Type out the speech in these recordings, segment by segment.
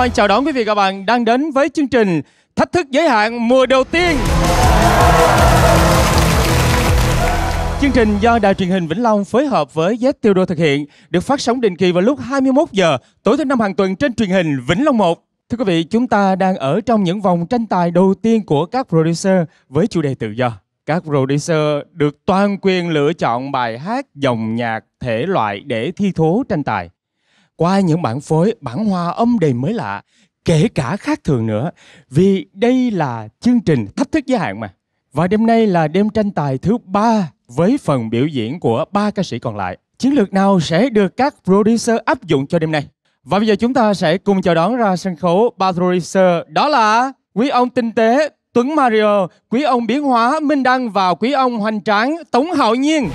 Hoan chào đón quý vị và các bạn đang đến với chương trình Thách thức giới hạn mùa đầu tiên. Chương trình do Đài truyền hình Vĩnh Long phối hợp với Z Tiêu thực hiện, được phát sóng định kỳ vào lúc 21 giờ tối thứ năm hàng tuần trên truyền hình Vĩnh Long 1. Thưa quý vị, chúng ta đang ở trong những vòng tranh tài đầu tiên của các producer với chủ đề tự do. Các producer được toàn quyền lựa chọn bài hát, dòng nhạc, thể loại để thi thố tranh tài. Qua những bản phối, bản hòa âm đầy mới lạ, kể cả khác thường nữa. Vì đây là chương trình thách thức giới hạn mà. Và đêm nay là đêm tranh tài thứ ba với phần biểu diễn của ba ca sĩ còn lại. Chiến lược nào sẽ được các producer áp dụng cho đêm nay? Và bây giờ chúng ta sẽ cùng chào đón ra sân khấu ba producer đó là quý ông tinh tế Tuấn Mario, quý ông biến hóa Minh Đăng và quý ông hoành tráng Tống Hạo Nhiên.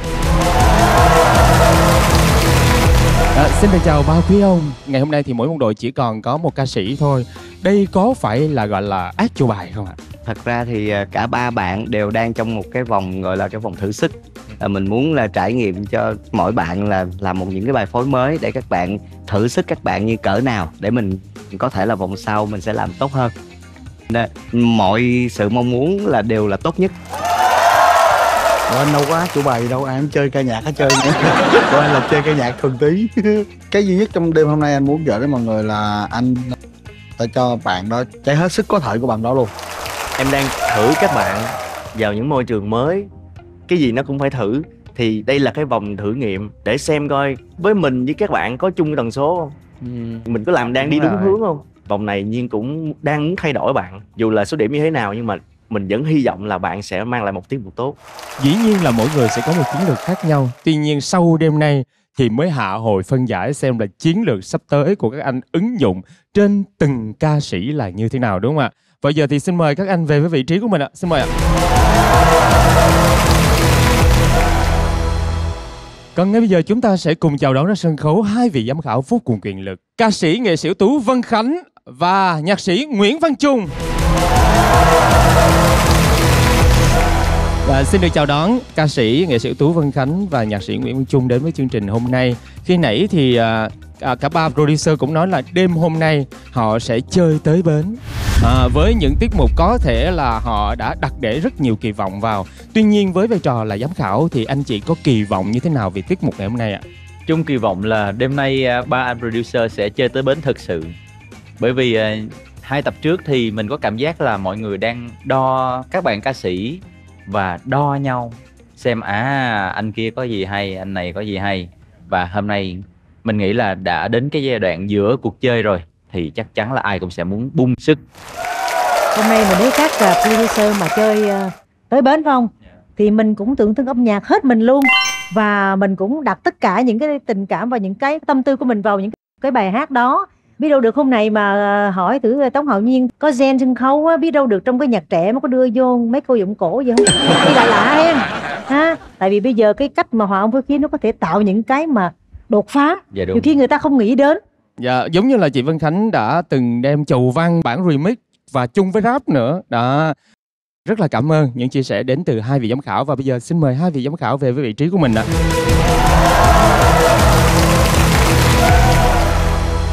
À, xin được chào ba quý ông. Ngày hôm nay thì mỗi một đội chỉ còn có một ca sĩ thôi. Đây có phải là gọi là ác chủ bài không ạ? thật ra thì à, cả ba bạn đều đang trong một cái vòng gọi là cái vòng thử sức à, mình muốn là trải nghiệm cho mỗi bạn là làm một những cái bài phối mới để các bạn thử sức các bạn như cỡ nào để mình có thể là vòng sau mình sẽ làm tốt hơn nên mọi sự mong muốn là đều là tốt nhất Ủa anh đâu có ác chủ bài đâu, ai cũng chơi ca nhạc hết chơi nữa Của anh là chơi ca nhạc thuần tí Cái duy nhất trong đêm hôm nay anh muốn gửi đến mọi người là anh phải cho bạn đó cháy hết sức có thể của bạn đó luôn. Em đang thử các bạn vào những môi trường mới. Cái gì nó cũng phải thử. Thì đây là cái vòng thử nghiệm để xem coi với mình với các bạn có chung tần số không? Ừ. mình có làm đang đi đúng rồi. hướng không? Vòng này nhiên cũng đang muốn thay đổi bạn. Dù là số điểm như thế nào nhưng mà mình vẫn hy vọng là bạn sẽ mang lại một tiết mục tốt dĩ nhiên là mỗi người sẽ có một chiến lược khác nhau tuy nhiên, sau đêm nay thì mới hạ hồi phân giải xem là chiến lược sắp tới của các anh ứng dụng trên từng ca sĩ là như thế nào, đúng không ạ và giờ thì xin mời các anh về với vị trí của mình ạ. Xin mời ạ. Còn ngay bây giờ chúng ta sẽ cùng chào đón ra sân khấu hai vị giám khảo vô cùng quyền lực. Ca sĩ nghệ sĩ Tú Vân Khánh và nhạc sĩ Nguyễn Văn Trung. Và xin được chào đón ca sĩ nghệ sĩ Tú Vân Khánh và nhạc sĩ Nguyễn Văn Trung đến với chương trình hôm nay. Khi nãy thì à, à, cả ba producer cũng nói là đêm hôm nay họ sẽ chơi tới bến. À, với những tiết mục có thể là họ đã đặt để rất nhiều kỳ vọng vào. Tuy nhiên với vai trò là giám khảo thì anh chị có kỳ vọng như thế nào về tiết mục ngày hôm nay ạ? Chung kỳ vọng là đêm nay à, ba anh producer sẽ chơi tới bến thật sự. Bởi vì à, hai tập trước thì mình có cảm giác là mọi người đang đo các bạn ca sĩ và đo nhau xem à anh kia có gì hay anh này có gì hay. Và hôm nay mình nghĩ là đã đến cái giai đoạn giữa cuộc chơi rồi thì chắc chắn là ai cũng sẽ muốn bung sức. Hôm nay mình thấy các uh, producer mà chơi uh, tới bến phải không? Thì mình cũng tưởng tượng âm nhạc hết mình luôn. Và mình cũng đặt tất cả những cái tình cảm và những cái tâm tư của mình vào những cái bài hát đó biết đâu được hôm nay mà uh, hỏi thử tống hạo nhiên có gen sân khấu á biết đâu được trong cái nhạc trẻ mà có đưa vô mấy cô dụng cổ gì không? Đi lạ lạ em. Ha tại vì bây giờ cái cách mà hòa âm phối khí nó có thể tạo những cái mà đột phá dạ, nhiều khi người ta không nghĩ đến. Dạ giống như là chị Vân Khánh đã từng đem chầu văn bản remix và chung với rap nữa. Đó. Rất là cảm ơn những chia sẻ đến từ hai vị giám khảo và bây giờ xin mời hai vị giám khảo về với vị trí của mình ạ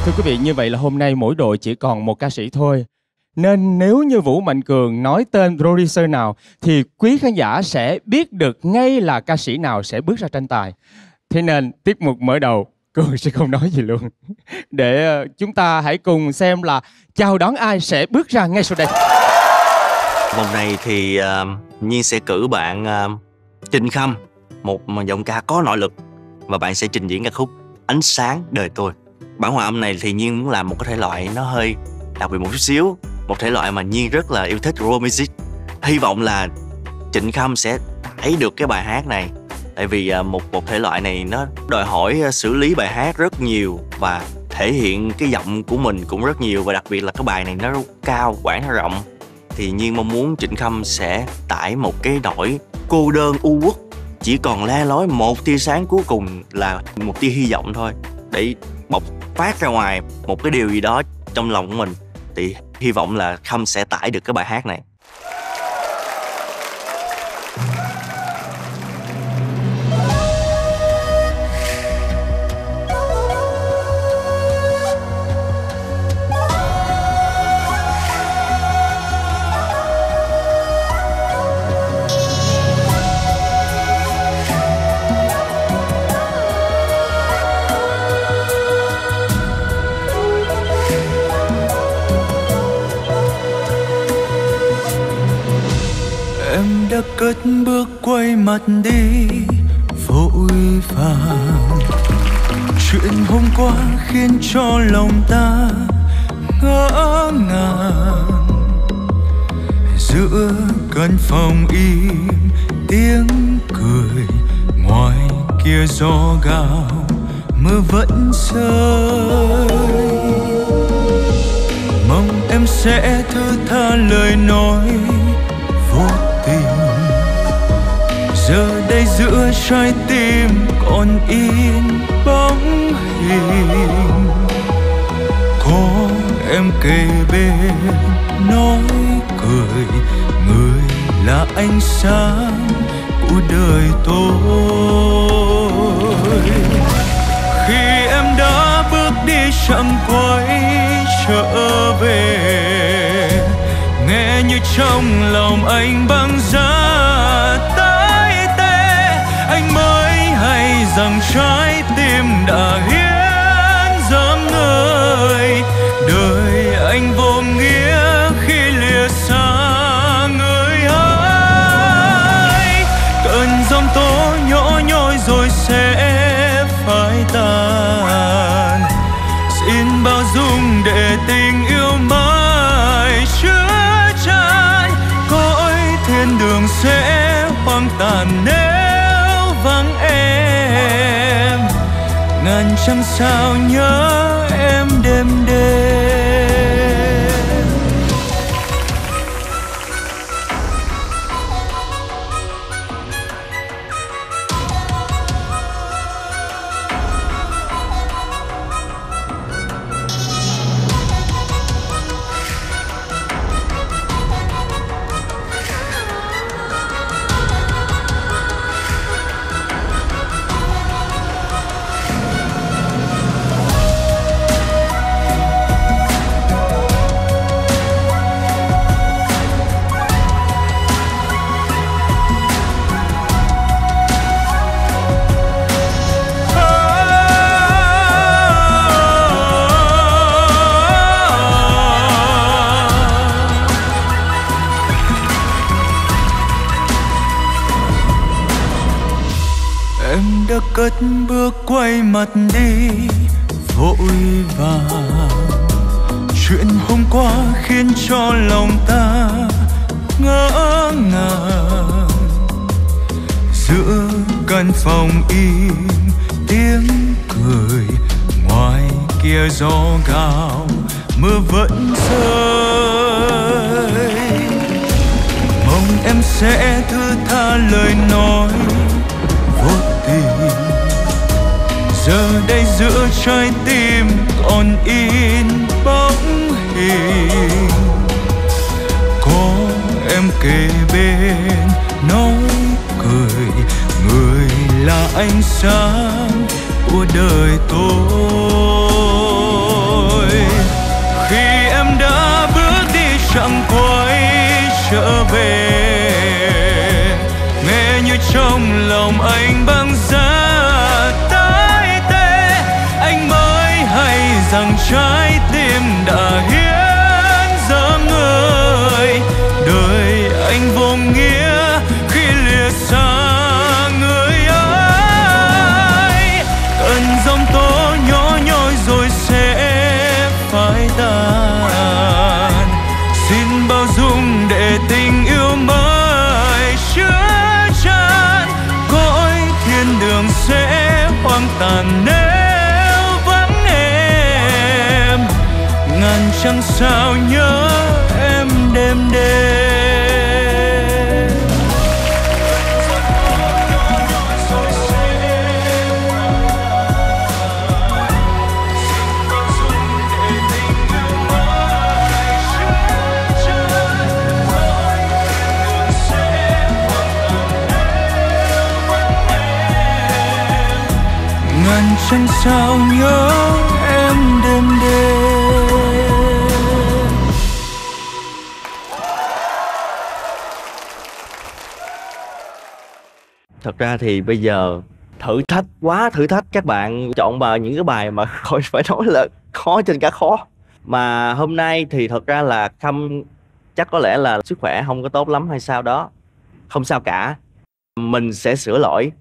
thưa quý vị như vậy là hôm nay mỗi đội chỉ còn một ca sĩ thôi. Nên nếu như Vũ Mạnh Cường nói tên producer nào thì quý khán giả sẽ biết được ngay là ca sĩ nào sẽ bước ra tranh tài. Thế nên tiết mục mở đầu Cường sẽ không nói gì luôn. Để ờ, chúng ta hãy cùng xem là chào đón ai sẽ bước ra ngay sau đây. Vòng này thì ờ, uh, Nhiên sẽ cử bạn ờ, uh, Trịnh Khâm Một giọng ca có nội lực Và bạn sẽ trình diễn ca khúc Ánh sáng đời tôi. Bản hòa âm này thì Nhiên muốn làm một cái thể loại nó hơi đặc biệt một chút xíu, Một thể loại mà Nhiên rất là yêu thích Raw Music. Hy vọng là Trịnh Khâm sẽ thấy được cái bài hát này, tại vì à, một một thể loại này nó đòi hỏi à, xử lý bài hát rất nhiều và thể hiện cái giọng của mình cũng rất nhiều và đặc biệt là cái bài này nó cao quãng nó rộng. Thì nhiên mong muốn trịnh khâm sẽ tải một cái nỗi cô đơn, u uất, chỉ còn le lói một tia sáng cuối cùng là một tia hy vọng thôi, để bộc phát ra ngoài một cái điều gì đó trong lòng của mình, thì hy vọng là khâm sẽ tải được cái bài hát này. Đã cất bước quay mặt đi, vội vàng. Chuyện hôm qua khiến cho lòng ta ngỡ ngàng. Giữa căn phòng im, tiếng cười ngoài kia gió gào, mưa vẫn rơi. Mong em sẽ thứ tha lời nói giờ đây giữa trái tim còn in bóng hình. Có em kề bên nói cười, người là ánh sáng của đời tôi. Khi em đã bước đi chậm quay trở về, nghe như trong lòng anh băng giá. Rằng trái tim đã hiến dâng người đời anh vô nghĩa khi lìa xa người ơi. Cơn giông tố nhỏ nhoi rồi sẽ phai tàn xin bao dung để tình yêu mãi chứa chan. Cõi thiên đường sẽ hoang tàn nếu ngàn trăm sao nhớ em đêm đêm. Bước quay mặt đi, vội vàng. Chuyện hôm qua khiến cho lòng ta ngỡ ngàng. Giữa căn phòng im, tiếng cười ngoài kia gió gào, mưa vẫn rơi. Mong em sẽ thứ tha lời nói trái tim còn in bóng hình. Có em kề bên nói cười, người là ánh sáng của đời tôi. Khi em đã bước đi chẳng quay trở về, nghe như trong lòng anh chẳng sao nhớ. Ra thì bây giờ thử thách quá thử thách. Các bạn chọn vào những cái bài mà khỏi phải nói là khó trên cả khó. Mà hôm nay thì thật ra là khâm chắc có lẽ là sức khỏe không có tốt lắm hay sao đó. Không sao cả. Mình sẽ sửa lỗi.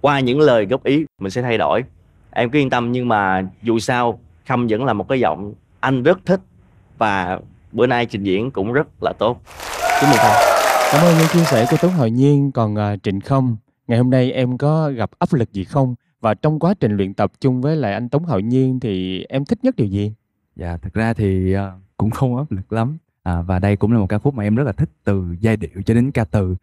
Qua những lời góp ý mình sẽ thay đổi. Em cứ yên tâm nhưng mà dù sao khâm vẫn là một cái giọng anh rất thích. Và bữa nay trình diễn cũng rất là tốt. Chúc mừng khâm. Cảm ơn những chia sẻ của Tống Hạo Nhiên. Còn uh, Trịnh Không, ngày hôm nay em có gặp áp lực gì không? Và trong quá trình luyện tập chung với lại anh Tống Hạo Nhiên thì em thích nhất điều gì? Dạ, thật ra thì ờ, cũng không áp lực lắm. À, và đây cũng là một ca khúc mà em rất là thích từ giai điệu cho đến ca từ.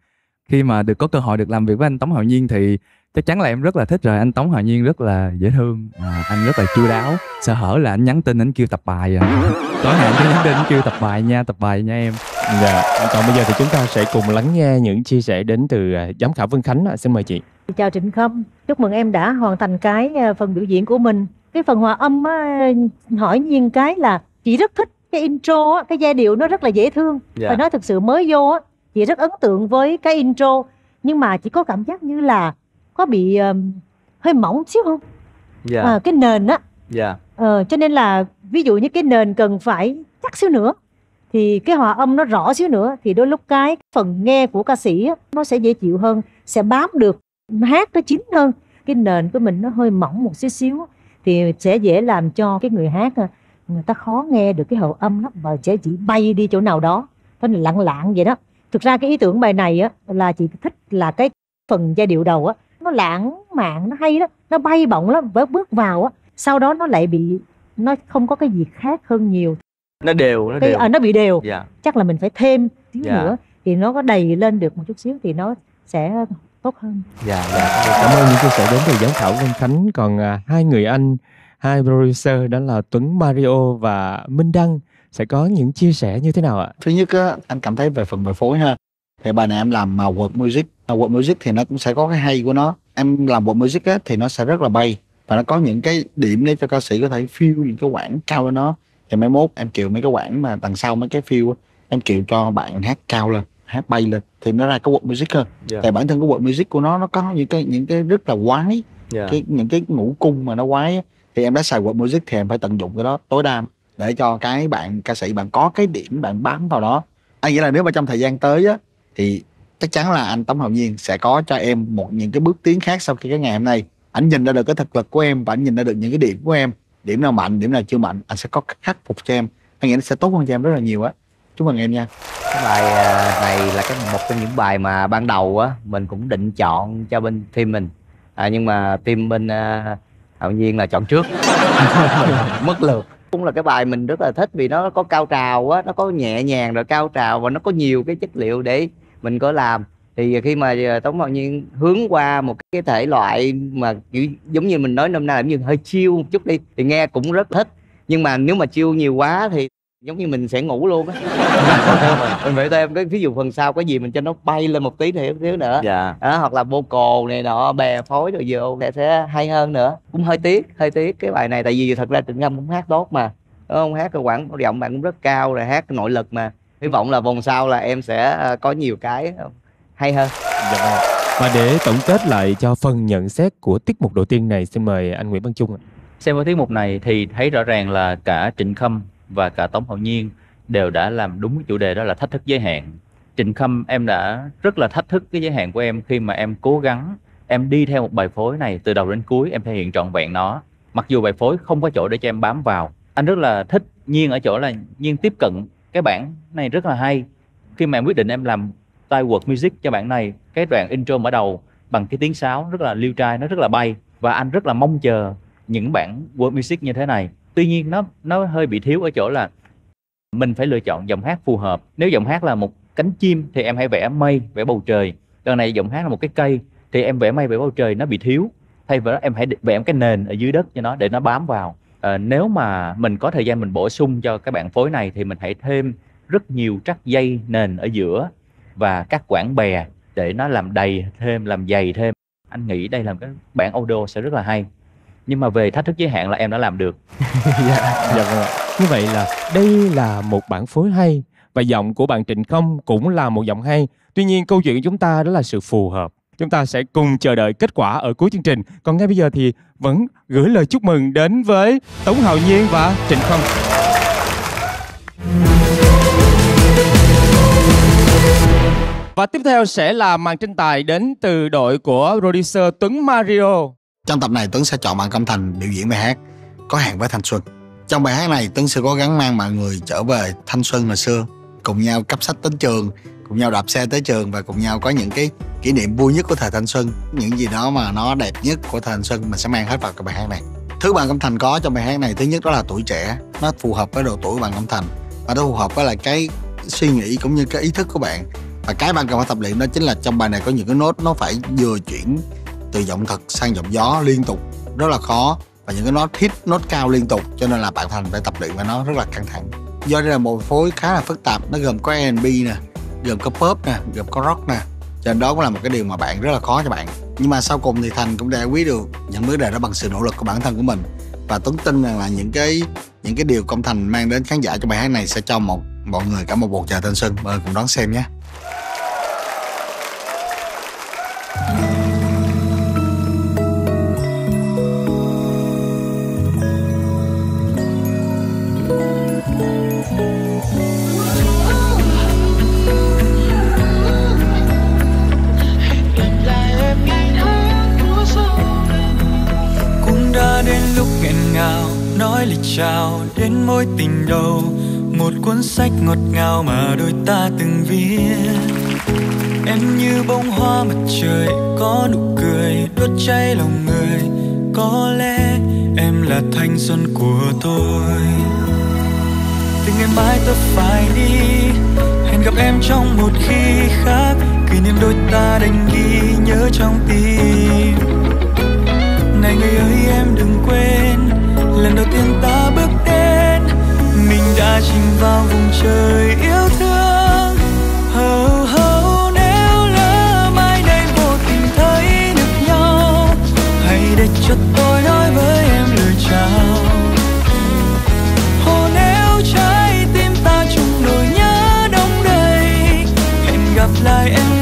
Khi mà được có cơ hội được làm việc với anh Tống Hạo Nhiên thì chắc chắn là em rất là thích rồi. Anh Tống Hạo Nhiên rất là dễ thương, à, anh rất là chu đáo. Sợ hở là anh nhắn tin anh kêu tập bài à. Tối nay anh nhắn tin anh kêu tập bài nha, tập bài nha em. Dạ. Còn bây giờ thì chúng ta sẽ cùng lắng nghe những chia sẻ đến từ à, giám khảo Vân Khánh. ạ. Xin mời chị. chào Trịnh Khâm chúc mừng em đã hoàn thành cái à, phần biểu diễn của mình cái phần hòa âm á, hỏi nhiên cái là chị rất thích cái intro á, cái giai điệu nó rất là dễ thương Dạ. phải nói thực sự mới vô á chị rất ấn tượng với cái intro nhưng mà chị có cảm giác như là có bị ờm, hơi mỏng xíu không dạ à, cái nền á dạ Ờ, cho nên là ví dụ như cái nền cần phải chắc xíu nữa thì cái hòa âm nó rõ xíu nữa thì đôi lúc cái phần nghe của ca sĩ á, nó sẽ dễ chịu hơn sẽ bám được hát nó chín hơn. Cái nền của mình nó hơi mỏng một xíu xíu thì sẽ dễ làm cho cái người hát người ta khó nghe được cái hậu âm lắm và sẽ chỉ bay đi chỗ nào đó nó lặng lặng vậy đó. Thực ra cái ý tưởng bài này á là chị thích là cái phần giai điệu đầu á nó lãng mạn nó hay đó nó bay bổng lắm với bước vào á sau đó nó lại bị nó không có cái gì khác hơn nhiều nó đều nó cái đều. à, nó bị đều. Dạ. Chắc là mình phải thêm xíu Dạ. nữa. Thì nó có đầy lên được một chút xíu thì nó sẽ tốt hơn. Dạ dạ. Cảm ơn những chia sẻ đến từ giám khảo Vân Khánh. Còn à, hai người anh, hai producer đó là Tuấn Mario và Minh Đăng sẽ có những chia sẻ như thế nào ạ? thứ nhất á anh cảm thấy về phần bài phối ha. Thì bài này em làm mà world music mà world music thì nó cũng sẽ có cái hay của nó. Em làm world music á thì nó sẽ rất là bay. Và nó có những cái điểm để cho ca sĩ có thể feel những cái quãng cao lên nó thì mấy mốt em kiều mấy cái quãng mà đằng sau mấy cái feel á em kiều cho bạn hát cao lên hát bay lên thì nó ra cái world music hơn. Dạ. Tại bản thân cái world music của nó nó có những cái những cái rất là quái. Dạ. Cái những cái ngũ cung mà nó quái á, thì em đã xài world music thì em phải tận dụng cái đó tối đa để cho cái bạn ca sĩ bạn có cái điểm bạn bám vào đó. Anh nghĩ là nếu mà trong thời gian tới á thì chắc chắn là anh Tống Hồng Nhiên sẽ có cho em một những cái bước tiến khác sau khi cái ngày hôm nay. Anh nhìn ra được cái thực lực của em và anh nhìn ra được những cái điểm của em điểm nào mạnh điểm nào chưa mạnh anh sẽ có cách khắc phục cho em. Anh nghĩ nó sẽ tốt hơn cho em rất là nhiều á. Chúc mừng em nha. Cái bài à, này là cái một trong những bài mà ban đầu á mình cũng định chọn cho bên team mình. À, nhưng mà team bên à, hạo nhiên là chọn trước. Mất lượt. Cũng là cái bài mình rất là thích vì nó có cao trào á nó có nhẹ nhàng rồi cao trào và nó có nhiều cái chất liệu để mình có làm thì khi mà à, tống hạo nhiên hướng qua một cái thể loại mà kiểu giống như mình nói năm nay giống như hơi chill một chút đi thì nghe cũng rất thích. Nhưng mà nếu mà chill nhiều quá thì giống như mình sẽ ngủ luôn á. Mình phải thêm cái ví dụ phần sau có gì mình cho nó bay lên một tí nữa xíu nữa. Dạ. Đó, hoặc là vocal này nọ bè phối rồi vô sẽ, sẽ hay hơn nữa. Cũng hơi tiếc hơi tiếc cái bài này tại vì thật ra trịnh ngâm cũng hát tốt mà. Không? Hát cái quãng giọng bạn cũng rất cao rồi hát cái nội lực mà. Hy vọng là vòng sau là em sẽ ờ, có nhiều cái hay hơn Dạ vâng. Và để tổng kết lại cho phần nhận xét của tiết mục đầu tiên này, xin mời anh Nguyễn Văn Trung ạ. Xem qua tiết mục này thì thấy rõ ràng là cả Trịnh Khâm và cả Tống Hậu Nhiên đều đã làm đúng cái chủ đề đó là thách thức giới hạn. Trịnh Khâm em đã rất là thách thức cái giới hạn của em khi mà em cố gắng em đi theo một bài phối này từ đầu đến cuối em thể hiện trọn vẹn nó. Mặc dù bài phối không có chỗ để cho em bám vào. Anh rất là thích Nhiên ở chỗ là Nhiên tiếp cận cái bản này rất là hay. Khi mà em quyết định em làm style work music cho bạn này, cái đoạn intro mở đầu bằng cái tiếng sáo rất là liêu trai, nó rất là bay và anh rất là mong chờ những bản world music như thế này. Tuy nhiên nó nó hơi bị thiếu ở chỗ là mình phải lựa chọn giọng hát phù hợp. Nếu giọng hát là một cánh chim thì em hãy vẽ mây vẽ bầu trời. Lần này giọng hát là một cái cây thì em vẽ mây vẽ bầu trời nó bị thiếu. Thay vào đó em hãy vẽ một cái nền ở dưới đất cho nó để nó bám vào. À, nếu mà mình có thời gian mình bổ sung cho các bạn phối này thì mình hãy thêm rất nhiều trắc dây nền ở giữa và các quãng bè để nó làm đầy thêm, làm dày thêm anh nghĩ đây là một cái bản audio sẽ rất là hay nhưng mà về thách thức giới hạn là em đã làm được dạ, dạ vâng ạ. Như vậy là đây là một bản phối hay và giọng của bạn Trịnh Không cũng là một giọng hay. Tuy nhiên câu chuyện của chúng ta đó là sự phù hợp. Chúng ta sẽ cùng chờ đợi kết quả ở cuối chương trình. Còn ngay bây giờ thì vẫn gửi lời chúc mừng đến với Tống Hạo Nhiên và Trịnh Không. Và tiếp theo sẽ là màn tranh tài đến từ đội của producer Tuấn Mario. Trong tập này Tuấn sẽ chọn bạn Công Thành biểu diễn bài hát Có hẹn với thanh xuân. Trong bài hát này Tuấn sẽ cố gắng mang mọi người trở về thanh xuân hồi xưa, cùng nhau cấp sách đến trường, cùng nhau đạp xe tới trường và cùng nhau có những cái kỷ niệm vui nhất của thời thanh xuân, những gì đó mà nó đẹp nhất của thời thanh xuân mình sẽ mang hết vào cái bài hát này. Thứ bạn Công Thành có trong bài hát này thứ nhất đó là tuổi trẻ, nó phù hợp với độ tuổi bạn Công Thành và nó phù hợp với là cái suy nghĩ cũng như cái ý thức của bạn và cái bạn cần phải tập luyện đó chính là trong bài này có những cái nốt nó phải vừa chuyển từ giọng thật sang giọng gió liên tục, rất là khó. Và những cái nốt hit, nốt cao liên tục, cho nên là bạn thành phải tập luyện và nó rất là căng thẳng. Do đây là một phối khá là phức tạp, nó gồm có R&B nè, gồm có pop nè, gồm có rock nè. Cho nên đó cũng là một cái điều mà bạn rất là khó cho bạn. Nhưng mà sau cùng thì thành cũng đã quý quyết được những vấn đề đó bằng sự nỗ lực của bản thân của mình. Và tuấn tin rằng là những cái những cái điều công thành mang đến khán giả cho bài hát này sẽ cho một, mọi người cả một bầu trời thanh xuân. Mời cùng đón xem nhé. Chào đến mối tình đầu. Một cuốn sách ngọt ngào mà đôi ta từng viết em như bông hoa mặt trời, có nụ cười, đốt cháy lòng người. Có lẽ em là thanh xuân của tôi. Từ ngày mai tôi phải đi, hẹn gặp em trong một khi khác. Kỷ niệm đôi ta đành ghi nhớ trong tim. Này người ơi, em đừng quên, lần đầu tiên ta bước đến. Mình đã chìm vào vùng trời yêu để cho tôi nói với em lời chào. Hồ nếu trái tim ta chung nỗi nhớ đông đầy. Hẹn gặp lại em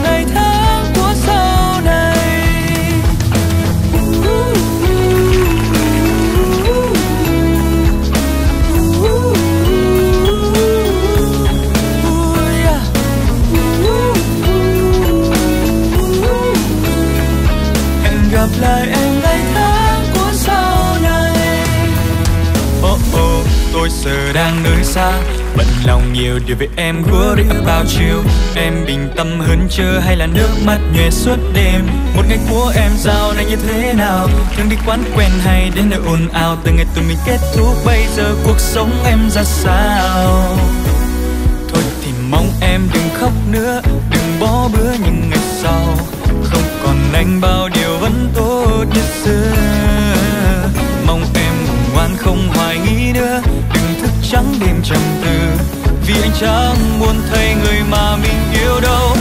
giờ đang nơi xa. Bận lòng nhiều điều về em của đi bao chiều. Em bình tâm hơn chưa hay là nước mắt nhòe suốt đêm. Một ngày của em giao này như thế nào? Thường đi quán quen hay đến nơi ồn ào? Từ ngày tụi mình kết thúc, bây giờ cuộc sống em ra sao? Thôi thì mong em đừng khóc nữa, đừng bỏ bữa những ngày sau. Không còn anh bao điều vẫn tốt như xưa. Vì anh chẳng muốn thấy người mà mình yêu đâu.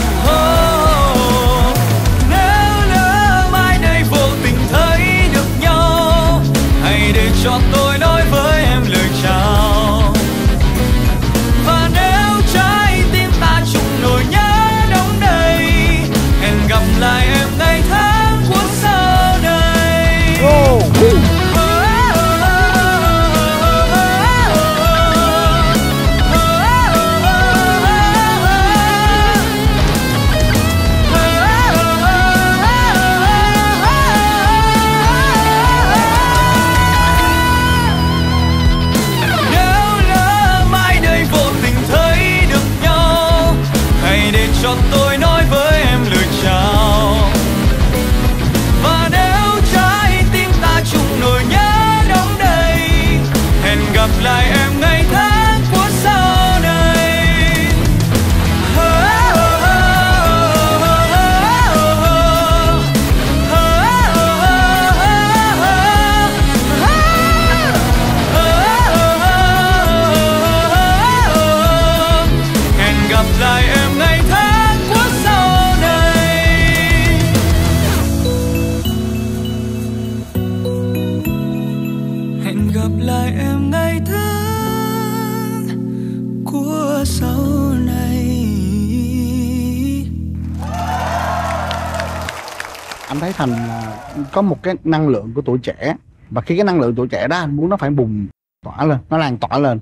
Có một cái năng lượng của tuổi trẻ. Và khi cái năng lượng tuổi trẻ đó anh muốn nó phải bùng tỏa lên nó lan tỏa lên.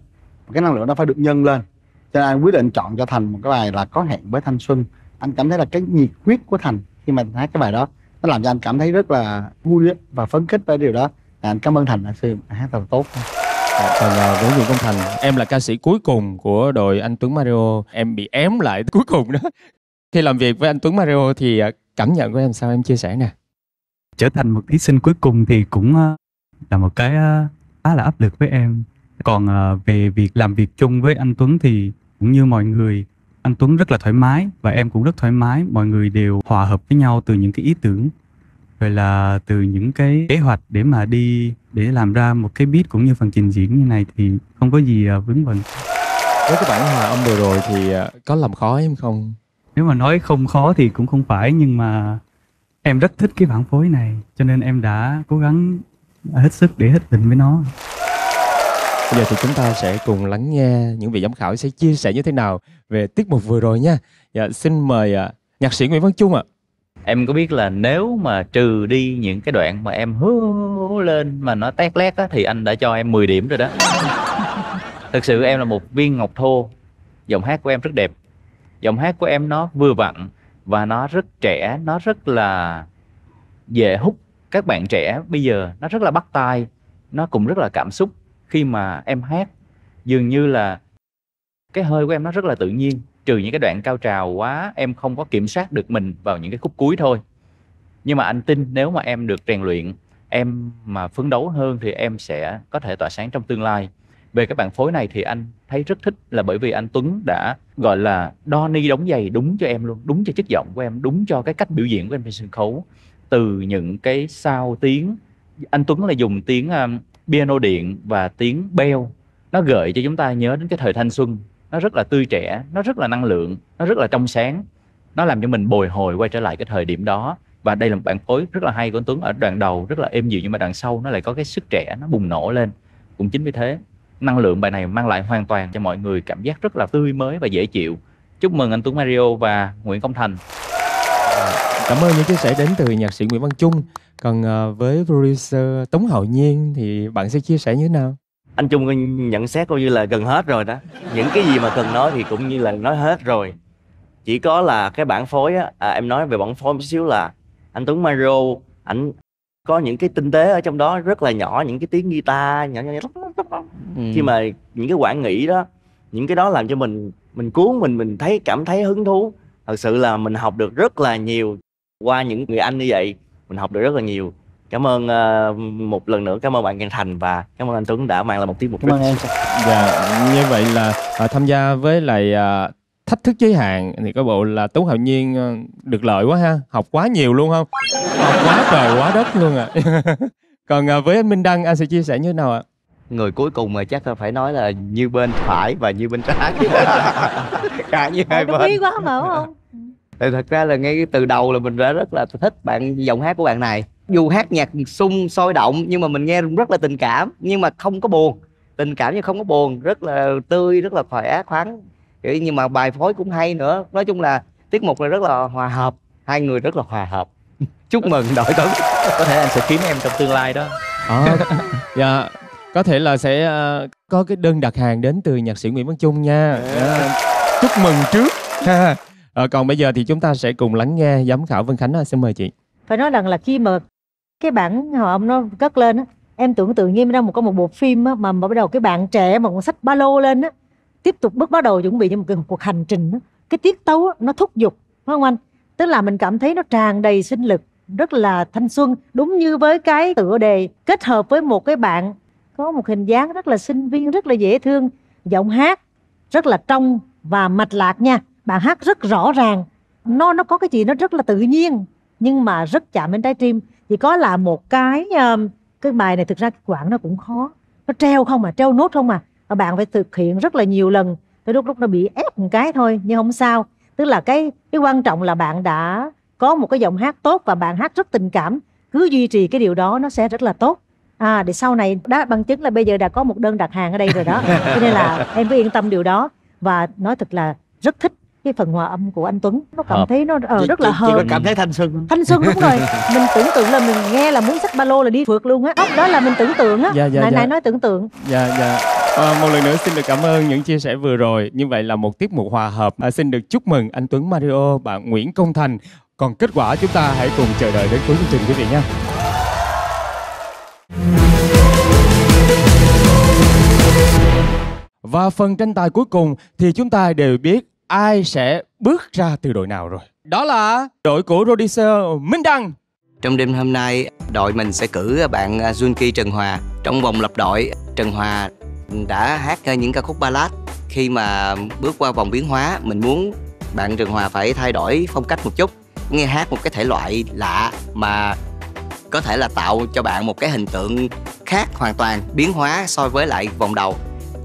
Cái năng lượng đó phải được nhân lên. Cho nên anh quyết định chọn cho thành một cái bài là có hẹn với thanh xuân. Anh cảm thấy là cái nhiệt huyết của thành khi mà hát cái bài đó nó làm cho anh cảm thấy rất là vui và phấn khích với điều đó. À, anh cảm ơn thành đã sư hát rất là tốt. Còn uh, với Nguyễn Công Thành. Em là ca sĩ cuối cùng của đội anh Tuấn Mario. Em bị ém lại cuối cùng đó. Khi làm việc với anh Tuấn Mario thì uh, cảm nhận của em sao? Em chia sẻ nè trở thành một thí sinh cuối cùng thì cũng ờ, là một cái ờ, khá là áp lực với em. Còn ờ, về việc làm việc chung với anh Tuấn thì cũng như mọi người anh Tuấn rất là thoải mái và em cũng rất thoải mái. Mọi người đều hòa hợp với nhau từ những cái ý tưởng rồi là từ những cái kế hoạch để mà đi để làm ra một cái beat cũng như phần trình diễn như này thì không có gì vướng bận. Với cái bản hòa âm vừa rồi thì có làm khó em không? Nếu mà nói không khó thì cũng không phải nhưng mà em rất thích cái bản phối này cho nên em đã cố gắng hết sức để hết tình với nó Bây giờ thì chúng ta sẽ cùng lắng nghe những vị giám khảo sẽ chia sẻ như thế nào về tiết mục vừa rồi nha. Dạ, xin mời uh, nhạc sĩ Nguyễn Văn Trung ạ. em có biết là nếu mà trừ đi những cái đoạn mà em hú hú lên mà nó tét lét á thì anh đã cho em 10 điểm rồi đó thực sự em là một viên ngọc thô giọng hát của em rất đẹp giọng hát của em nó vừa vặn và nó rất trẻ, nó rất là dễ hút. Các bạn trẻ bây giờ nó rất là bắt tai, nó cũng rất là cảm xúc khi mà em hát. Dường như là cái hơi của em nó rất là tự nhiên, trừ những cái đoạn cao trào quá, em không có kiểm soát được mình vào những cái khúc cuối thôi. Nhưng mà anh tin nếu mà em được rèn luyện, em mà phấn đấu hơn thì em sẽ có thể tỏa sáng trong tương lai về các bạn phối này thì anh thấy rất thích là bởi vì anh Tuấn đã gọi là đo ni đóng giày đúng cho em luôn đúng cho chất giọng của em đúng cho cái cách biểu diễn của em trên sân khấu. Từ những cái sao tiếng anh Tuấn là dùng tiếng um, piano điện và tiếng bell. Nó gợi cho chúng ta nhớ đến cái thời thanh xuân. Nó rất là tươi trẻ nó rất là năng lượng nó rất là trong sáng. Nó làm cho mình bồi hồi quay trở lại cái thời điểm đó. Và đây là một bản phối rất là hay của anh Tuấn ở đoạn đầu rất là êm dịu nhưng mà đoạn sau nó lại có cái sức trẻ nó bùng nổ lên. Cũng chính vì thế năng lượng bài này mang lại hoàn toàn cho mọi người cảm giác rất là tươi mới và dễ chịu chúc mừng anh Tuấn Mario và Nguyễn Công Thành Cảm ơn những chia sẻ đến từ nhạc sĩ Nguyễn Văn Trung. Còn uh, với producer Tống Hậu Nhiên thì bạn sẽ chia sẻ như thế nào? anh Trung nhận xét coi như là gần hết rồi đó những cái gì mà cần nói thì cũng như là nói hết rồi chỉ có là cái bản phối á à, em nói về bản phối một xíu là anh Tuấn Mario ảnh có những cái tinh tế ở trong đó rất là nhỏ những cái tiếng guitar nhỏ nhỏ, nhỏ khi mà những cái quản nghĩ đó những cái đó làm cho mình mình cuốn mình mình thấy cảm thấy hứng thú. Thật sự là mình học được rất là nhiều qua những người anh như vậy. Mình học được rất là nhiều. Cảm ơn ờ, một lần nữa cảm ơn bạn Văn Thành và cảm ơn anh Tuấn đã mang lại một tiết mục cảm ơn em. Dạ, như vậy là uh, tham gia với lại uh, thách thức giới hạn thì có bộ là Tống Hậu Nhiên uh, được lợi quá ha, học quá nhiều luôn không? Học quá trời quá đất luôn ạ. Còn uh, với anh Minh Đăng anh sẽ chia sẻ như thế nào ạ? người cuối cùng mà chắc là phải nói là như bên phải và như bên trái cả như hai bên ý quá mà đúng không Thì thật ra là ngay từ đầu là mình đã rất là thích bạn giọng hát của bạn này dù hát nhạc sung sôi động nhưng mà mình nghe rất là tình cảm nhưng mà không có buồn tình cảm nhưng không có buồn rất là tươi rất là khỏe khoắn Kiểu nhưng mà bài phối cũng hay nữa nói chung là tiết mục là rất là hòa hợp hai người rất là hòa hợp chúc mừng đội tuấn có thể anh sẽ kiếm em trong tương lai đó À, dạ, có thể là sẽ uh, có cái đơn đặt hàng đến từ nhạc sĩ Nguyễn Văn Trung nha. Dạ, chúc mừng trước. Ha. Ờ, còn bây giờ thì chúng ta sẽ cùng lắng nghe giám khảo Vân Khánh. Xin mời chị. phải nói rằng là khi mà cái bản hòa âm nó cất lên á em tưởng tượng như ra một có một bộ phim á, mà, mà bắt đầu cái bạn trẻ mà còn sách ba lô lên á tiếp tục bước bắt đầu chuẩn bị cho một cái cuộc hành trình đó. cái tiết tấu đó, nó thúc giục phải không anh? Tức là mình cảm thấy nó tràn đầy sinh lực rất là thanh xuân đúng như với cái tựa đề kết hợp với một cái bạn có một hình dáng rất là sinh viên rất là dễ thương giọng hát rất là trong và mạch lạc nha. Bạn hát rất rõ ràng. Nó nó có cái gì nó rất là tự nhiên nhưng mà rất chạm đến trái tim. Chỉ có là một cái ờ, cái bài này thực ra cái quãng nó cũng khó. Nó treo không mà treo nốt không mà bạn phải thực hiện rất là nhiều lần. Tới lúc lúc nó bị ép một cái thôi nhưng không sao. Tức là cái cái quan trọng là bạn đã có một cái giọng hát tốt và bạn hát rất tình cảm. Cứ duy trì cái điều đó nó sẽ rất là tốt. À để sau này đó bằng chứng là bây giờ đã có một đơn đặt hàng ở đây rồi đó. Cho nên là em cứ yên tâm điều đó. Và nói thật là rất thích cái phần hòa âm của anh Tuấn. Nó cảm Hợp. thấy nó ờ, Chị- rất là chị, chị có hợp cảm thấy thanh xuân. Thanh xuân đúng rồi. Mình tưởng tượng là mình nghe là muốn xách ba lô là đi phượt luôn á. Đó là mình tưởng tượng á. Dạ, dạ, này dạ. này nói tưởng tượng. Dạ, dạ. À, một lần nữa xin được cảm ơn những chia sẻ vừa rồi. Như vậy là một tiết mục hòa hợp. À, xin được chúc mừng anh Tuấn Mario, bạn Nguyễn Công Thành. Còn kết quả chúng ta hãy cùng chờ đợi đến cuối chương trình quý vị nhé. Và phần tranh tài cuối cùng thì chúng ta đều biết ai sẽ bước ra từ đội nào rồi. Đó là đội của producer Minh Đăng. Trong đêm hôm nay, đội mình sẽ cử bạn à, Junki Trần Hòa. Trong vòng lập đội, Trần Hòa đã hát những ca khúc ballad. Khi mà bước qua vòng biến hóa, mình muốn bạn trường Hòa phải thay đổi phong cách một chút. Nghe hát một cái thể loại lạ mà có thể là tạo cho bạn một cái hình tượng khác hoàn toàn biến hóa so với lại vòng đầu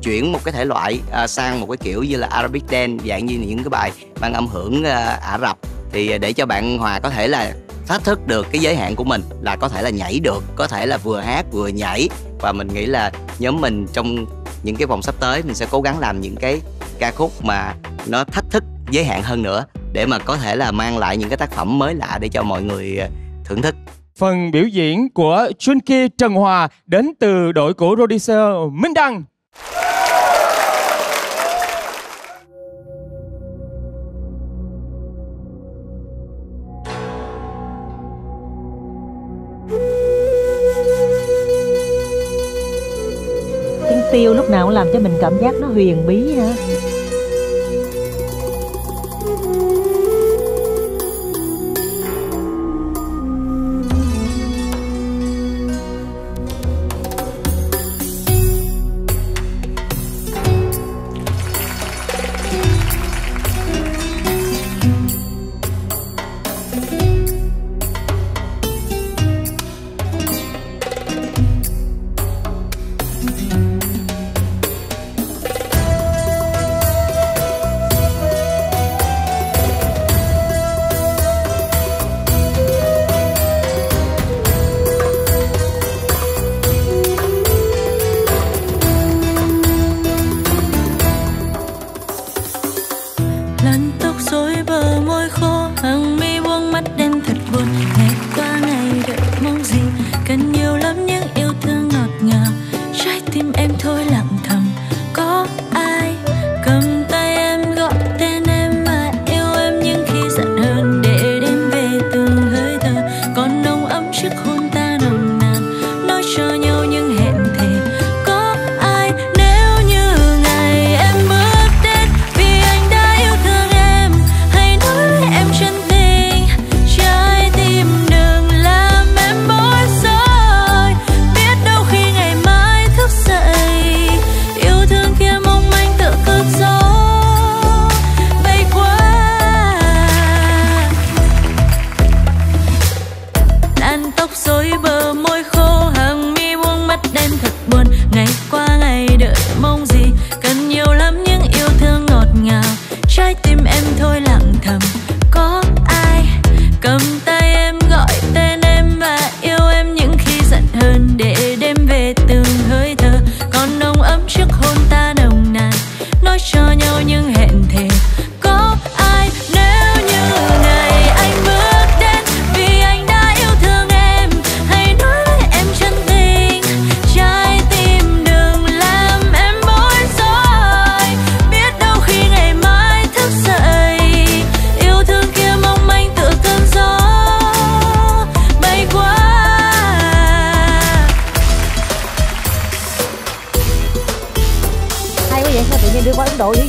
chuyển một cái thể loại uh, sang một cái kiểu như là Arabic dance dạng như những cái bài mang âm hưởng uh, Ả Rập thì à, để cho bạn Hòa có thể là thách thức được cái giới hạn của mình là có thể là nhảy được, có thể là vừa hát vừa nhảy. Và mình nghĩ là nhóm mình trong những cái vòng sắp tới, mình sẽ cố gắng làm những cái ca khúc mà nó thách thức giới hạn hơn nữa để mà có thể là mang lại những cái tác phẩm mới lạ để cho mọi người ờ, thưởng thức. Phần biểu diễn của Junki Trần Hòa đến từ đội của producer Minh Đăng. Tiêu lúc nào cũng làm cho mình cảm giác nó huyền bí ha.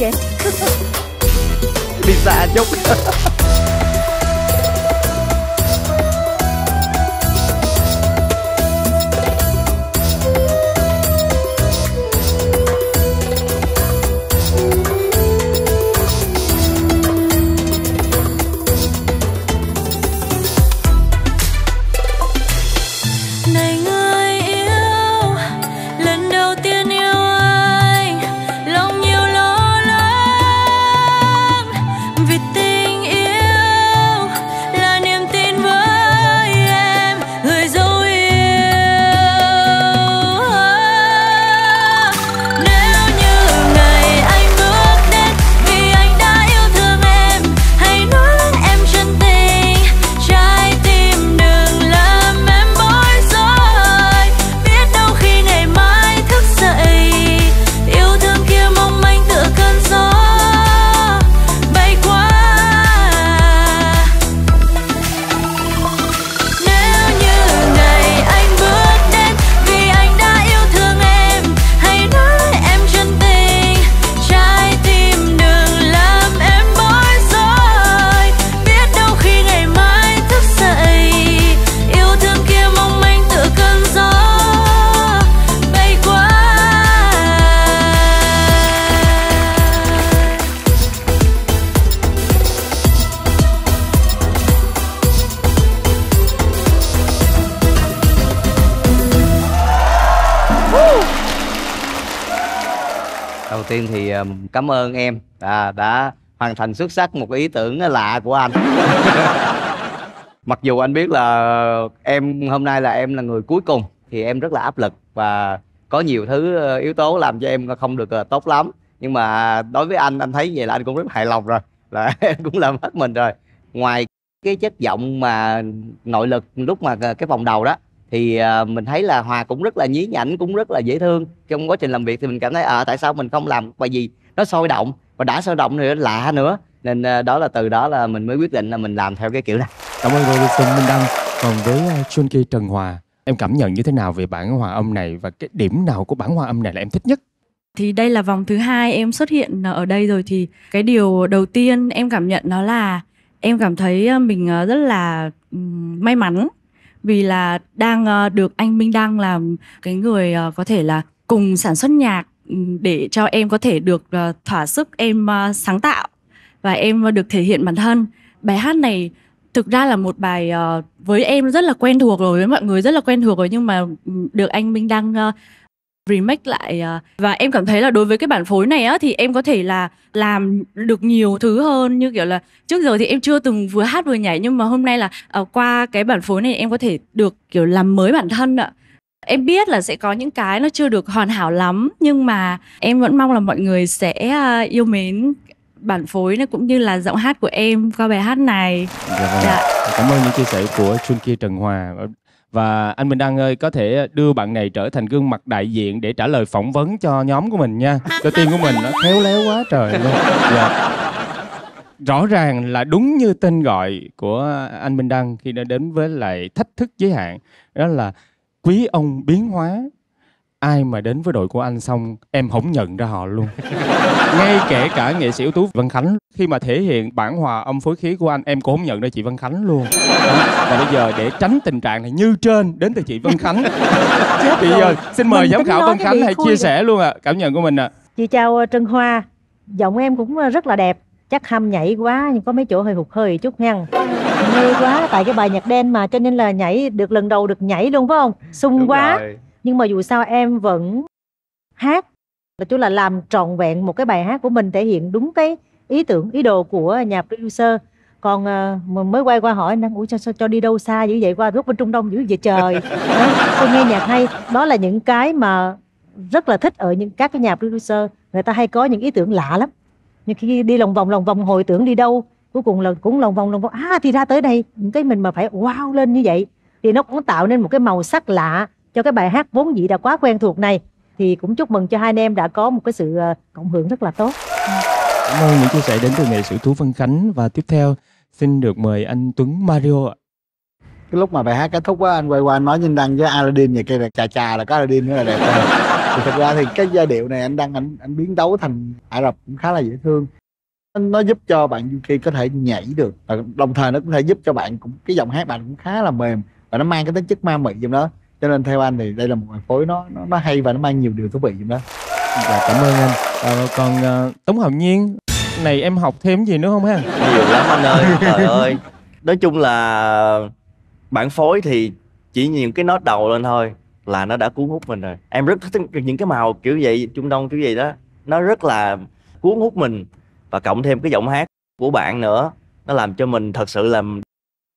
Vậy? Đi xa chút tiên thì ờ, cảm ơn em đã đã hoàn thành xuất sắc một ý tưởng ờ, lạ của anh. Mặc dù anh biết là em, hôm nay là em là người cuối cùng thì em rất là áp lực và có nhiều thứ ờ, yếu tố làm cho em không được tốt lắm. Nhưng mà đối với anh anh thấy vậy là anh cũng rất hài lòng rồi, là em cũng làm hết mình rồi. Ngoài cái chất giọng mà nội lực lúc mà cái vòng đầu đó thì à, mình thấy là hòa cũng rất là nhí nhảnh cũng rất là dễ thương. Trong quá trình làm việc thì mình cảm thấy à tại sao mình không làm? Bài gì nó sôi động và đã sôi động thì nó lạ nữa. Nên à, đó là từ đó là mình mới quyết định là mình làm theo cái kiểu này. Cảm ơn Robinson Minh Đăng. Còn với uh, Junkie Trần Hòa, em cảm nhận như thế nào về bản hòa âm này? Và cái điểm nào của bản hòa âm này là em thích nhất? thì đây là vòng thứ hai em xuất hiện ở đây rồi. Thì cái điều đầu tiên em cảm nhận đó là em cảm thấy mình rất là may mắn vì là đang ờ, được anh Minh Đăng làm cái người ờ, có thể là cùng sản xuất nhạc ừ, để cho em có thể được ờ, thỏa sức em sáng tạo và em được thể hiện bản thân. Bài hát này thực ra là một bài với em rất là quen thuộc rồi, với mọi người rất là quen thuộc rồi, nhưng mà ừ, được anh Minh Đăng remake lại ờ, và em cảm thấy là đối với cái bản phối này á thì em có thể là làm được nhiều thứ hơn như kiểu là trước giờ thì em chưa từng vừa hát vừa nhảy nhưng mà hôm nay là ờ, qua cái bản phối này em có thể được kiểu làm mới bản thân ạ em biết là sẽ có những cái nó chưa được hoàn hảo lắm nhưng mà em vẫn mong là mọi người sẽ ờ, yêu mến bản phối này cũng như là giọng hát của em qua bài hát này Dạ vâng. Dạ. Cảm ơn những chia sẻ của Junkie Trần Hòa. Và anh Minh Đăng ơi, có thể đưa bạn này trở thành gương mặt đại diện để trả lời phỏng vấn cho nhóm của mình nha. Cho team của mình nó khéo léo quá trời luôn. Dạ. Rõ ràng là đúng như tên gọi của anh Minh Đăng khi đã đến với lại thách thức giới hạn. Đó là quý ông biến hóa. Ai mà đến với đội của anh xong em không nhận ra họ luôn. Ngay kể cả nghệ sĩ ưu tú Văn Khánh khi mà thể hiện bản hòa âm phối khí của anh em cũng không nhận ra chị Văn Khánh luôn. Đó. Và bây giờ để tránh tình trạng này như trên đến từ chị Vân Khánh. Bây giờ xin mời Mình giám khảo cái Khánh hãy chia rồi. sẻ luôn ạ, cảm nhận của mình ạ. Chị chào ờ, Trân Hoa Giọng em cũng ờ, rất là đẹp Chắc hâm nhảy quá nhưng có mấy chỗ hơi hụt hơi chút nha Mê quá Tại cái bài nhạc đen mà cho nên là nhảy được lần đầu được nhảy luôn phải không Sung quá Nhưng mà dù sao em vẫn hát. Là chú là làm trọn vẹn một cái bài hát của mình Thể hiện đúng cái ý tưởng, ý đồ của nhà producer. Còn mà mới quay qua hỏi năng ủa cho, cho, cho đi đâu xa dữ vậy? Qua lúc bên trung đông dữ vậy trời? Tôi nghe nhạc hay. Đó là những cái mà rất là thích ở những các cái nhà producer. Người ta hay có những ý tưởng lạ lắm. Nhưng khi đi lòng vòng lòng vòng hồi tưởng đi đâu cuối cùng là cũng lòng vòng lòng vòng. À thì ra tới đây. Những cái mình mà phải wow lên như vậy thì nó cũng tạo nên một cái màu sắc lạ cho cái bài hát vốn dĩ đã quá quen thuộc này thì cũng chúc mừng cho hai anh em đã có một cái sự ờ, cộng hưởng rất là tốt. Cảm ơn những chia sẻ đến từ nghệ sĩ Tú Vân Khánh. Và tiếp theo xin được mời anh Tuấn Mario ạ. cái lúc mà bài hát kết thúc á anh quay qua anh nói như anh đăng với Aladdin vậy kia là chà chà là có Aladdin nữa là đẹp rồi. Thì thật ra thì cái giai điệu này anh đăng anh anh biến tấu thành Ả Rập cũng khá là dễ thương. Nó giúp cho bạn Yuki có thể nhảy được và đồng thời nó cũng thể giúp cho bạn cũng cái giọng hát bạn cũng khá là mềm và nó mang cái tính chất ma mị trong đó cho nên theo anh thì đây là một bài phối nó nó, nó hay và nó mang nhiều điều thú vị trong đó. Dạ cảm ơn anh. À, còn à, Tống Hồng Nhiên, này em học thêm gì nữa không ha? nhiều lắm anh ơi trời ơi. Nói chung là bản phối thì chỉ những cái nốt đầu lên thôi là nó đã cuốn hút mình rồi. Em rất thích những cái màu kiểu vậy trung đông kiểu vậy đó. Nó rất là cuốn hút mình và cộng thêm cái giọng hát của bạn nữa. Nó làm cho mình thật sự là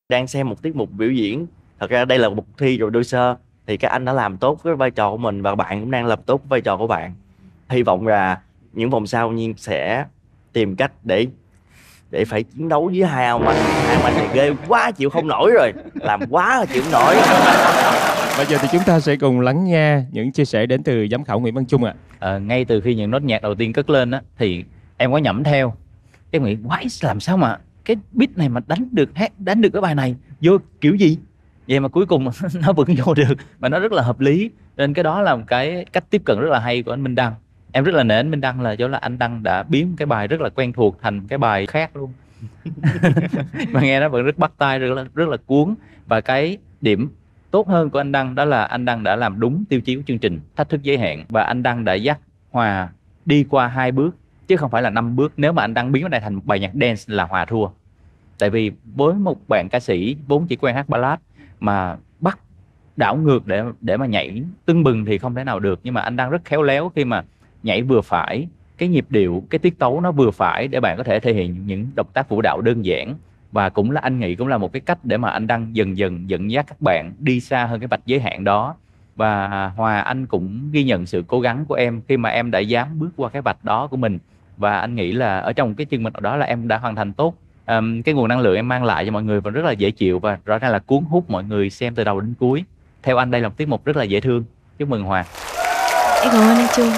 đang xem một tiết mục biểu diễn. Thật ra đây là một cuộc thi producer thì các anh đã làm tốt cái vai trò của mình và bạn cũng đang làm tốt vai trò của bạn. Hy vọng là những vòng sau nhiên sẽ tìm cách để để phải chiến đấu với hai ông anh. Hai ông anh này ghê quá chịu không nổi rồi. Làm quá rồi chịu không nổi. Bây giờ thì chúng ta sẽ cùng lắng nghe những chia sẻ đến từ giám khảo Nguyễn Văn Trung ạ. Ờ, ngay từ khi những nốt nhạc đầu tiên cất lên á thì em có nhẩm theo. Em nghĩ quái làm sao mà cái beat này mà đánh được hát đánh được cái bài này? Vô kiểu gì vậy mà cuối cùng nó vẫn vô được mà nó rất là hợp lý. Nên cái đó là một cái cách tiếp cận rất là hay của anh Minh Đăng. Em rất là nể anh Minh Đăng là chỗ là anh Đăng đã biến cái bài rất là quen thuộc thành cái bài khác luôn. Mà nghe nó vẫn rất bắt tai, rất là rất là cuốn. Và cái điểm tốt hơn của anh Đăng đó là anh Đăng đã làm đúng tiêu chí của chương trình thách thức giới hạn. Và anh Đăng đã dắt Hòa đi qua hai bước, chứ không phải là năm bước. Nếu mà anh Đăng biến cái này thành một bài nhạc dance là Hòa thua. Tại vì với một bạn ca sĩ vốn chỉ quen hát ballad mà bắt đảo ngược để để mà nhảy tưng bừng thì không thể nào được. Nhưng mà anh Đăng rất khéo léo khi mà nhảy vừa phải, cái nhịp điệu, cái tiết tấu nó vừa phải để bạn có thể thể hiện những động tác vũ đạo đơn giản. Và cũng là, anh nghĩ cũng là một cái cách để mà anh đang dần dần dẫn dắt các bạn đi xa hơn cái vạch giới hạn đó. Và hòa, anh cũng ghi nhận sự cố gắng của em khi mà em đã dám bước qua cái vạch đó của mình. Và anh nghĩ là ở trong cái chương trình đó là em đã hoàn thành tốt. Ờm, cái nguồn năng lượng em mang lại cho mọi người và rất là dễ chịu và rõ ràng là cuốn hút mọi người xem từ đầu đến cuối theo anh đây là một tiết mục rất là dễ thương chúc mừng hòa em cảm ơn anh Trung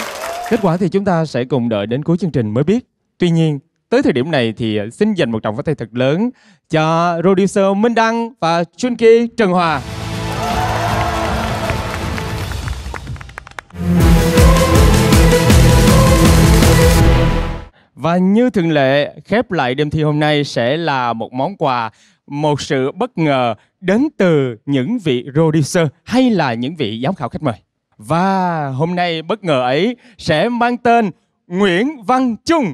Kết quả thì chúng ta sẽ cùng đợi đến cuối chương trình mới biết. Tuy nhiên, tới thời điểm này thì ờ, xin dành một trọng pháo tay thật lớn cho producer Minh Đăng và Junki Trần Hòa. Và như thường lệ, khép lại đêm thi hôm nay sẽ là một món quà, một sự bất ngờ đến từ những vị producer hay là những vị giám khảo khách mời. Và hôm nay bất ngờ ấy sẽ mang tên Nguyễn Văn Trung.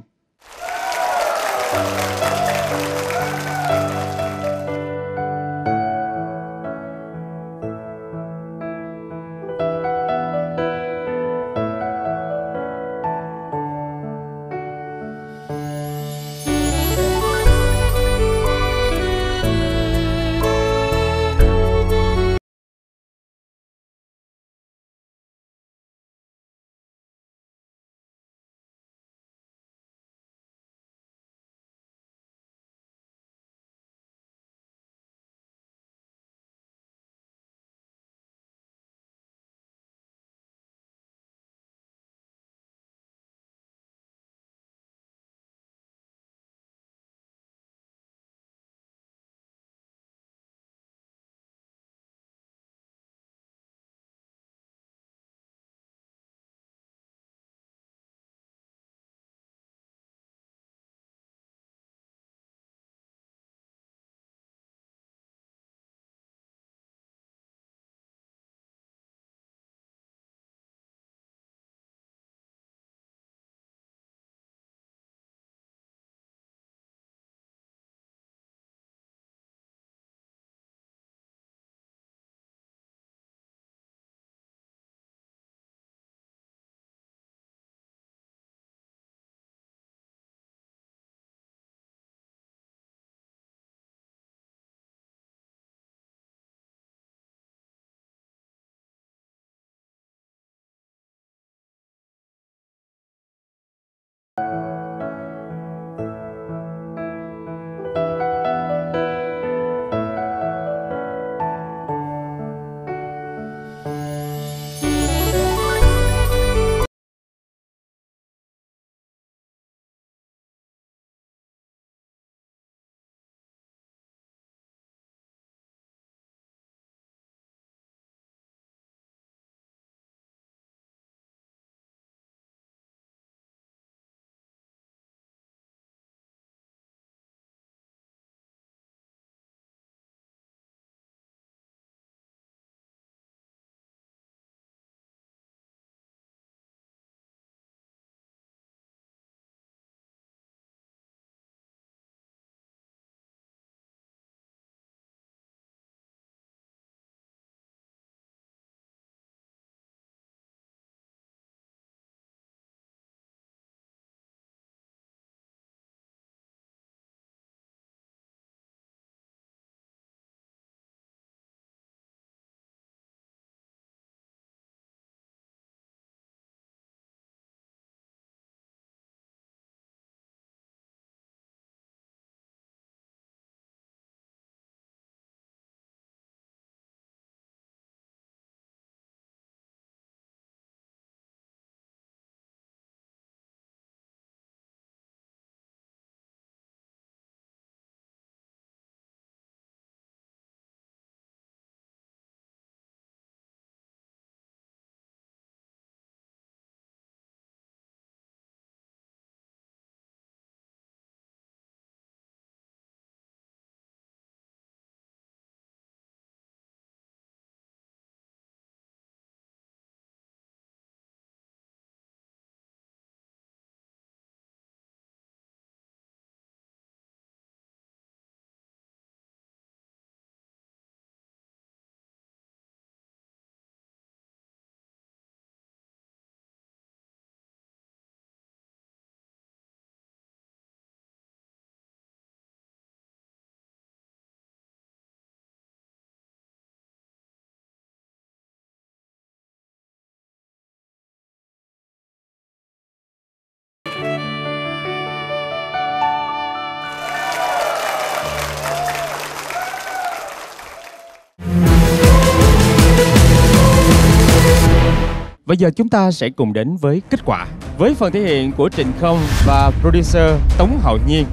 Và giờ chúng ta sẽ cùng đến với kết quả. Với phần thể hiện của Trịnh Không và producer Tống Hậu Nhiên,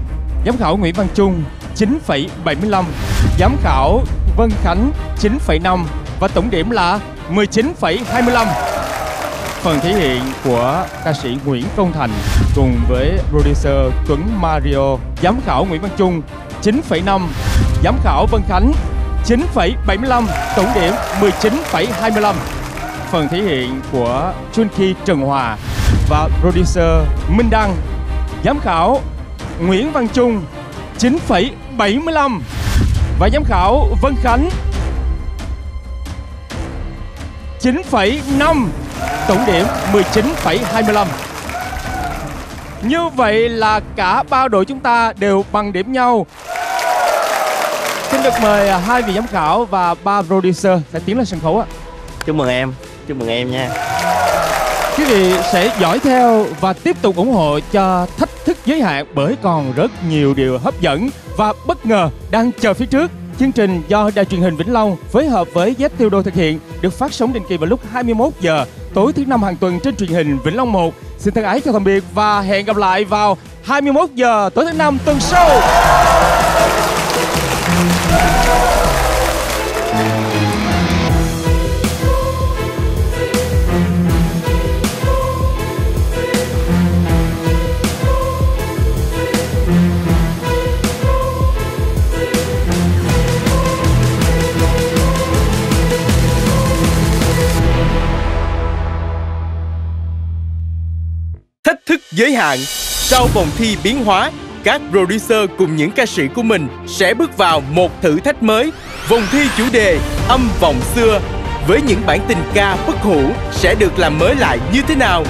giám khảo Nguyễn Văn Trung 9,75, giám khảo Vân Khánh 9,5 và tổng điểm là 19,25. Phần thể hiện của ca sĩ Nguyễn Công Thành cùng với producer Tuấn Mario, giám khảo Nguyễn Văn Trung 9,5, giám khảo Vân Khánh 9,75, tổng điểm 19,25. Phần thể hiện của Junki Trần Hòa và producer Minh Đăng, giám khảo Nguyễn Văn Trung 9,75 và giám khảo Vân Khánh 9,5 tổng điểm 19,25 như vậy là cả ba đội chúng ta đều bằng điểm nhau. Xin được mời hai vị giám khảo và ba producer sẽ tiến lên sân khấu ạ. Chúc mừng em chúc mừng em nha Quý vị sẽ dõi theo và tiếp tục ủng hộ cho thách thức giới hạn bởi còn rất nhiều điều hấp dẫn và bất ngờ đang chờ phía trước. Chương trình do Đài truyền hình Vĩnh Long phối hợp với Z Tiêu Đô thực hiện được phát sóng định kỳ vào lúc 21 giờ tối thứ năm hàng tuần trên truyền hình Vĩnh Long 1. Xin thân ái chào tạm biệt và hẹn gặp lại vào 21 giờ tối thứ năm tuần sau. Giới hạn, Sau vòng thi biến hóa, Các producer cùng những ca sĩ của mình Sẽ bước vào một thử thách mới. Vòng thi chủ đề Âm vọng xưa Với những bản tình ca bất hủ Sẽ được làm mới lại như thế nào?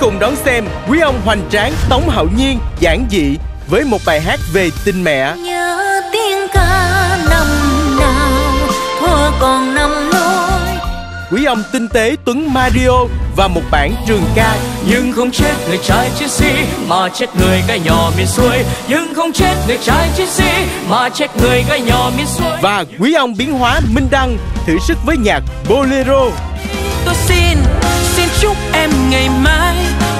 Cùng đón xem, Quý ông hoành tráng Tống Hậu Nhiên giản dị Với một bài hát về tình mẹ. Nhớ tiếng ca năm nào, thua còn Quý ông tinh tế Tuấn Mario Và một bản trường ca. Nhưng không chết người trai chiến sĩ mà chết người gái nhỏ miền xuôi nhưng không chết người trai chiến sĩ mà chết người gái nhỏ miền xuôi Và quý ông biến hóa Minh Đăng Thử sức với nhạc Bolero. Tôi xin xin chúc em ngày mai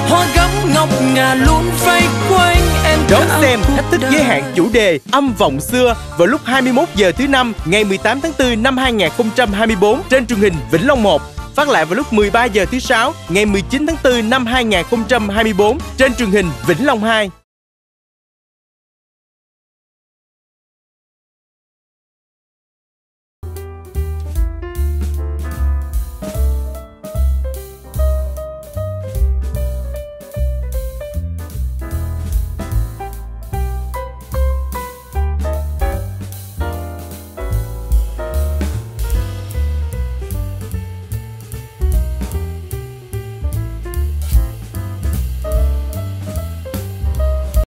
hoa gấm ngọc ngà luôn vây quanh Đón xem thách thức giới hạn chủ đề Âm vọng xưa vào lúc 21 giờ thứ năm ngày 18 tháng 4 năm 2024 trên truyền hình Vĩnh Long 1. Phát lại vào lúc 13 giờ thứ sáu ngày 19 tháng 4 năm 2024 trên truyền hình Vĩnh Long 2.